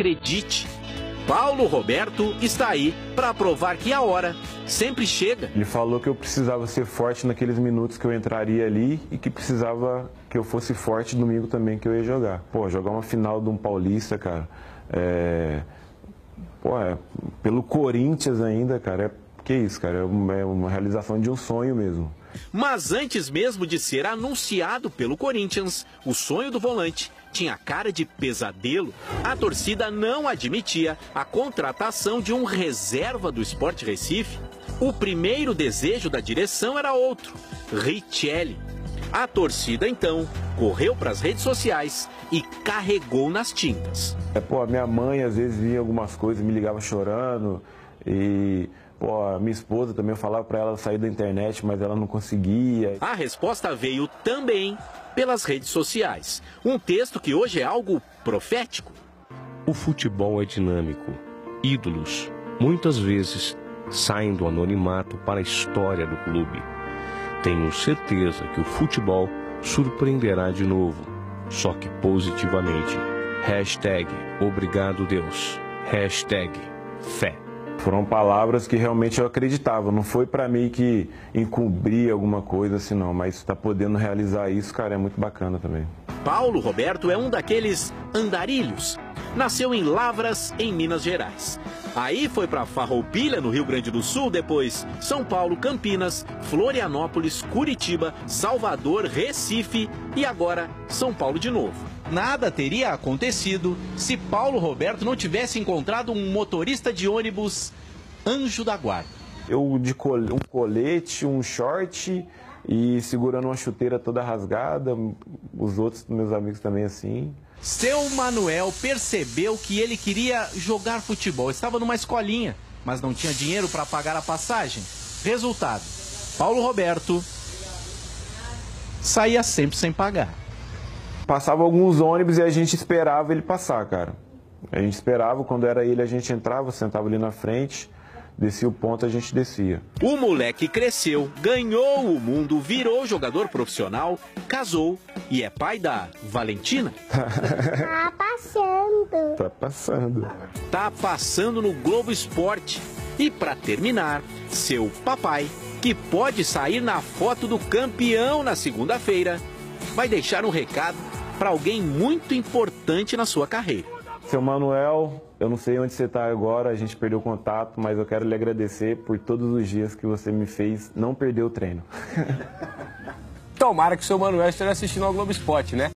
acredite. Paulo Roberto está aí para provar que a hora sempre chega. Ele falou que eu precisava ser forte naqueles minutos que eu entraria ali e que precisava que eu fosse forte domingo também que eu ia jogar. Pô, jogar uma final de um paulista, cara, é... Pô, é... pelo Corinthians ainda, cara, é... que isso, cara, é uma, é uma realização de um sonho mesmo. Mas antes mesmo de ser anunciado pelo Corinthians, o sonho do volante tinha cara de pesadelo. A torcida não admitia a contratação de um reserva do Sport Recife. O primeiro desejo da direção era outro, Richelli. A torcida então correu para as redes sociais e carregou nas tintas. É, pô, minha mãe às vezes via algumas coisas, me ligava chorando e Pô, minha esposa também eu falava para ela sair da internet, mas ela não conseguia. A resposta veio também pelas redes sociais. Um texto que hoje é algo profético. O futebol é dinâmico. Ídolos, muitas vezes, saem do anonimato para a história do clube. Tenho certeza que o futebol surpreenderá de novo, só que positivamente. Hashtag Obrigado Deus. Hashtag Fé. Foram palavras que realmente eu acreditava. Não foi para mim que encobrir alguma coisa assim, não. Mas está podendo realizar isso, cara, é muito bacana também. Paulo Roberto é um daqueles andarilhos. Nasceu em Lavras, em Minas Gerais. Aí foi para Farroupilha, no Rio Grande do Sul, depois São Paulo, Campinas, Florianópolis, Curitiba, Salvador, Recife e agora São Paulo de novo. Nada teria acontecido se Paulo Roberto não tivesse encontrado um motorista de ônibus anjo da guarda. Eu de col um colete, um short e segurando uma chuteira toda rasgada, os outros meus amigos também assim. Seu Manuel percebeu que ele queria jogar futebol. Estava numa escolinha, mas não tinha dinheiro para pagar a passagem. Resultado: Paulo Roberto saía sempre sem pagar passava alguns ônibus e a gente esperava ele passar, cara. A gente esperava, quando era ele, a gente entrava, sentava ali na frente, descia o ponto, a gente descia. O moleque cresceu, ganhou o mundo, virou jogador profissional, casou e é pai da Valentina. tá passando. Tá passando. Tá passando no Globo Esporte. E para terminar, seu papai, que pode sair na foto do campeão na segunda-feira, vai deixar um recado para alguém muito importante na sua carreira. Seu Manuel, eu não sei onde você está agora, a gente perdeu contato, mas eu quero lhe agradecer por todos os dias que você me fez não perder o treino. Tomara que o seu Manuel esteja assistindo ao Globo Esporte, né?